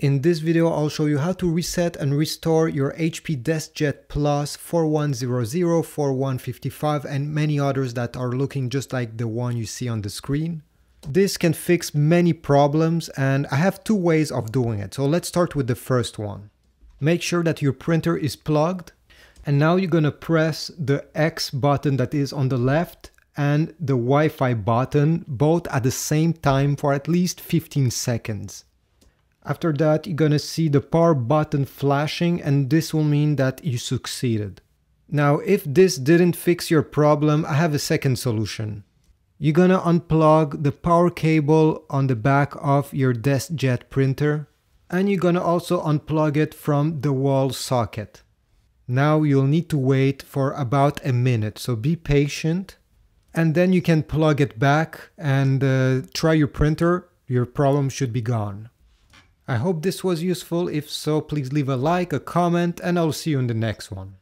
In this video, I'll show you how to reset and restore your HP DeskJet Plus 4100, 4155 and many others that are looking just like the one you see on the screen. This can fix many problems and I have two ways of doing it. So let's start with the first one. Make sure that your printer is plugged and now you're gonna press the X button that is on the left and the Wi-Fi button both at the same time for at least 15 seconds. After that, you're gonna see the power button flashing and this will mean that you succeeded. Now, if this didn't fix your problem, I have a second solution. You're gonna unplug the power cable on the back of your DeskJet printer and you're gonna also unplug it from the wall socket. Now you'll need to wait for about a minute, so be patient and then you can plug it back and uh, try your printer. Your problem should be gone. I hope this was useful. If so, please leave a like, a comment, and I'll see you in the next one.